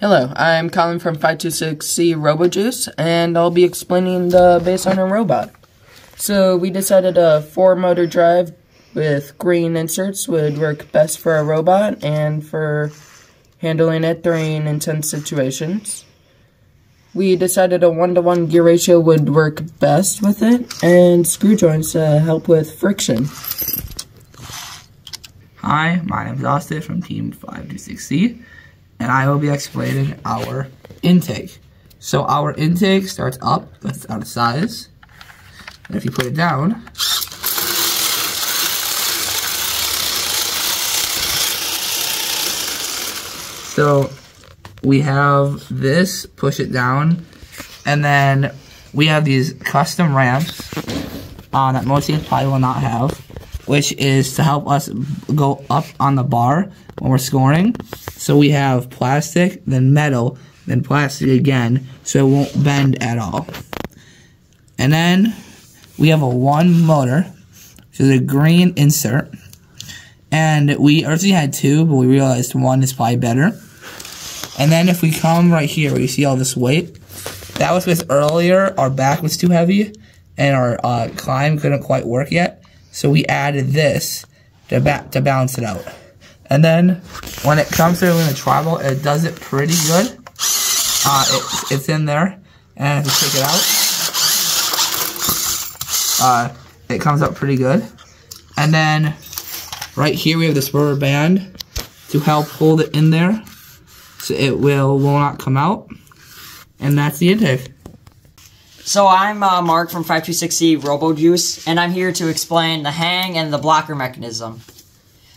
Hello, I'm Colin from 526C RoboJuice, and I'll be explaining the base on a robot. So we decided a four-motor drive with green inserts would work best for a robot and for handling it during intense situations. We decided a one-to-one -one gear ratio would work best with it, and screw joints to help with friction. Hi, my name is Austin from Team 526C and I will be explaining our intake. So our intake starts up, that's out of size. And if you put it down, so we have this, push it down, and then we have these custom ramps uh, that most things probably will not have, which is to help us go up on the bar when we're scoring. So we have plastic, then metal, then plastic again, so it won't bend at all. And then we have a one motor, which is a green insert. And we originally had two, but we realized one is probably better. And then if we come right here, where you see all this weight, that was with earlier, our back was too heavy, and our uh, climb couldn't quite work yet. So we added this to, ba to balance it out. And then when it comes to doing the tri-ball, it does it pretty good. Uh, it, it's in there, and if you take it out, uh, it comes up pretty good. And then right here we have this rubber band to help hold it in there, so it will will not come out. And that's the intake. So I'm uh, Mark from 526C RoboJuice, and I'm here to explain the hang and the blocker mechanism.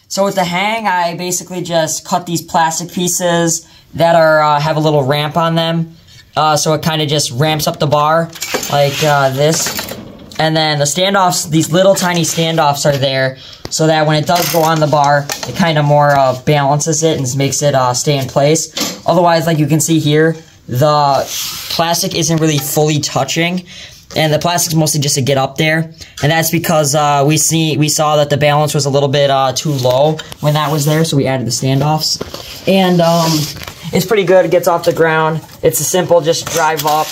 So with the hang, I basically just cut these plastic pieces that are uh, have a little ramp on them. Uh, so it kind of just ramps up the bar like uh, this. And then the standoffs, these little tiny standoffs are there so that when it does go on the bar, it kind of more uh, balances it and makes it uh, stay in place. Otherwise, like you can see here, the plastic isn't really fully touching and the plastic's mostly just to get up there, and that's because uh, we see we saw that the balance was a little bit uh, too low when that was there, so we added the standoffs, and um, it's pretty good. It gets off the ground. It's a simple just drive up,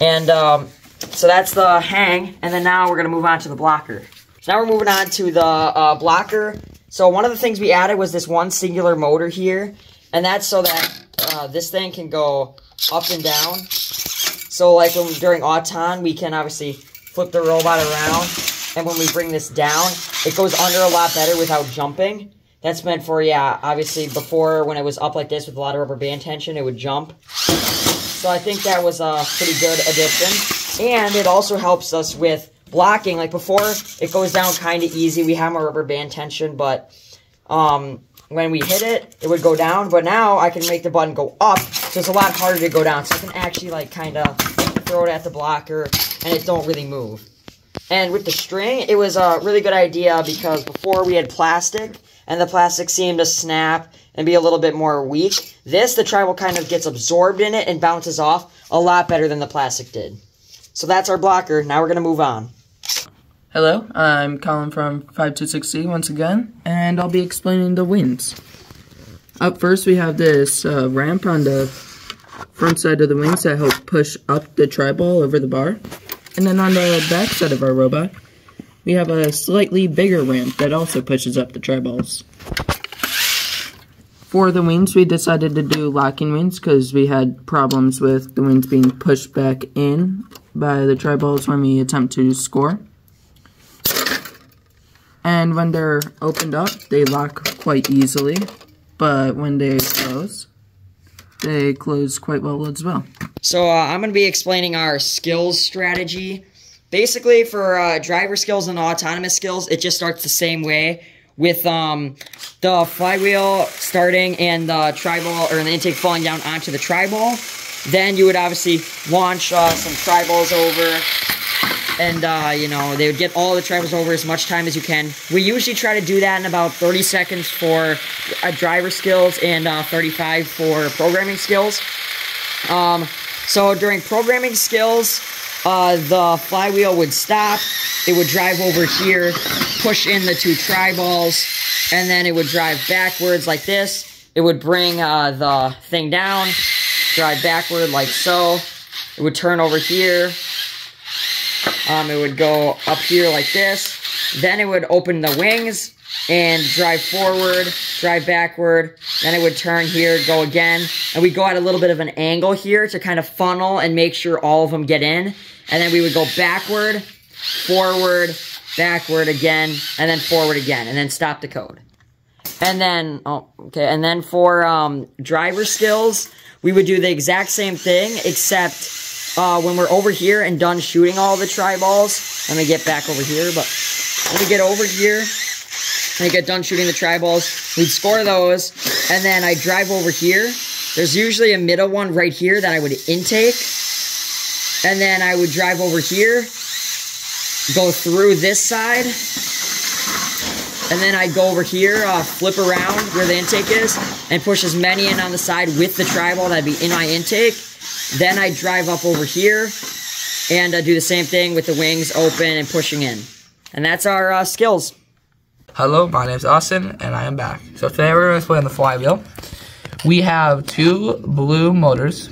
and um, so that's the hang, and then now we're gonna move on to the blocker. So now we're moving on to the uh, blocker. So one of the things we added was this one singular motor here, and that's so that uh, this thing can go up and down so like when during auton, we can obviously flip the robot around, and when we bring this down, it goes under a lot better without jumping. That's meant for, yeah, obviously before when it was up like this with a lot of rubber band tension, it would jump. So I think that was a pretty good addition. And it also helps us with blocking. Like before, it goes down kind of easy. We have more rubber band tension, but um, when we hit it, it would go down. But now I can make the button go up, so it's a lot harder to go down. So I can actually like kind of throw it at the blocker, and it don't really move. And with the string, it was a really good idea because before we had plastic, and the plastic seemed to snap and be a little bit more weak. This, the tri-ball kind of gets absorbed in it and bounces off a lot better than the plastic did. So that's our blocker. Now we're going to move on. Hello, I'm Colin from 526C once again, and I'll be explaining the wings. Up first, we have this uh, ramp on the front side of the wings that help push up the tri-ball over the bar. And then on the back side of our robot, we have a slightly bigger ramp that also pushes up the tri-balls. For the wings, we decided to do locking wings because we had problems with the wings being pushed back in by the tri-balls when we attempt to score. And when they're opened up, they lock quite easily. But when they close, they close quite well as well. So uh, I'm going to be explaining our skills strategy. Basically, for uh, driver skills and autonomous skills, it just starts the same way with um, the flywheel starting and the tri-ball or the intake falling down onto the tri-ball. Then you would obviously launch uh, some tri-balls over and uh, you know they would get all the tri-balls over as much time as you can. We usually try to do that in about 30 seconds for uh, driver skills and uh, 35 for programming skills. Um, so during programming skills, uh, the flywheel would stop. It would drive over here, push in the two tri balls, and then it would drive backwards like this. it would bring uh, the thing down, drive backward like so. It would turn over here. Um, it would go up here like this. Then it would open the wings and drive forward, drive backward. Then it would turn here, go again. And we go at a little bit of an angle here to kind of funnel and make sure all of them get in. And then we would go backward, forward, backward again, and then forward again, and then stop the code. And then, oh, okay, and then for um, driver skills, we would do the exact same thing, except uh, when we're over here and done shooting all the tri balls, let me get back over here, but when we get over here, and get done shooting the tri balls, we'd score those, and then I drive over here. There's usually a middle one right here that I would intake, and then I would drive over here, go through this side, and then I'd go over here, uh, flip around where the intake is, and push as many in on the side with the tri-ball that'd be in my intake. Then I'd drive up over here, and uh, do the same thing with the wings open and pushing in. And that's our uh, skills. Hello, my name is Austin, and I am back. So today we're going to play on the flywheel. We have two blue motors.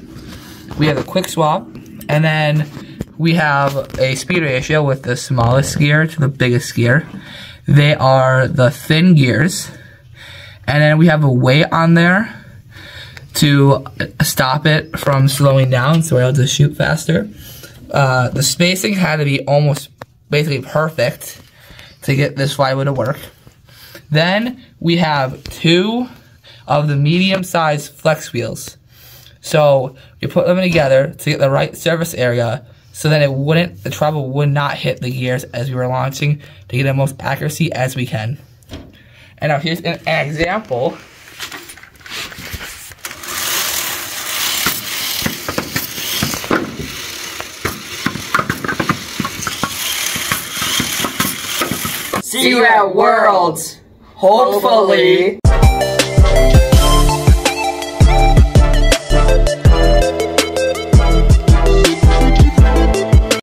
We have a quick swap, and then we have a speed ratio with the smallest gear to the biggest gear. They are the thin gears, and then we have a weight on there to stop it from slowing down, so we're able to shoot faster. Uh, the spacing had to be almost basically perfect to get this flywheel to work. Then we have two of the medium-sized flex wheels. So you put them together to get the right surface area so that it wouldn't, the travel would not hit the gears as we were launching to get the most accuracy as we can. And now here's an, an example. See you at Worlds. Hopefully.